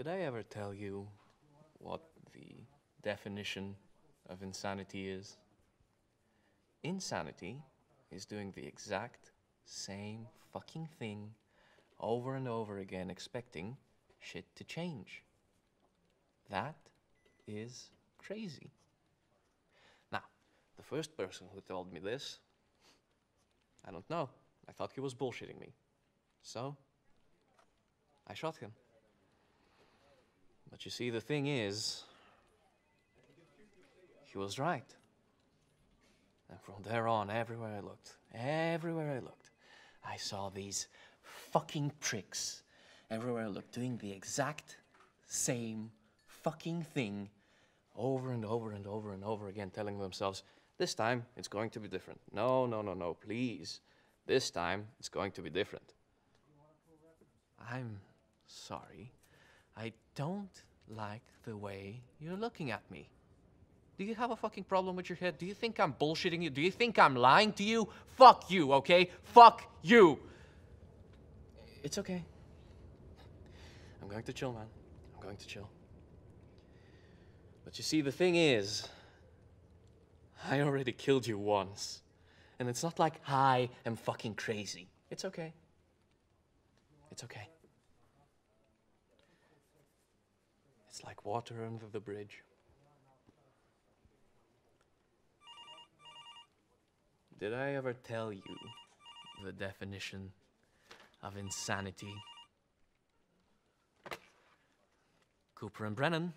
Did I ever tell you what the definition of insanity is? Insanity is doing the exact same fucking thing over and over again, expecting shit to change. That is crazy. Now, the first person who told me this, I don't know. I thought he was bullshitting me. So, I shot him. But you see, the thing is, he was right. And from there on, everywhere I looked, everywhere I looked, I saw these fucking pricks everywhere I looked doing the exact same fucking thing over and over and over and over again, telling themselves, this time it's going to be different. No, no, no, no, please. This time it's going to be different. I'm sorry. I don't like the way you're looking at me. Do you have a fucking problem with your head? Do you think I'm bullshitting you? Do you think I'm lying to you? Fuck you, okay? Fuck you! It's okay. I'm going to chill, man. I'm going to chill. But you see, the thing is, I already killed you once. And it's not like I am fucking crazy. It's okay. It's okay. It's like water under the bridge. Did I ever tell you the definition of insanity? Cooper and Brennan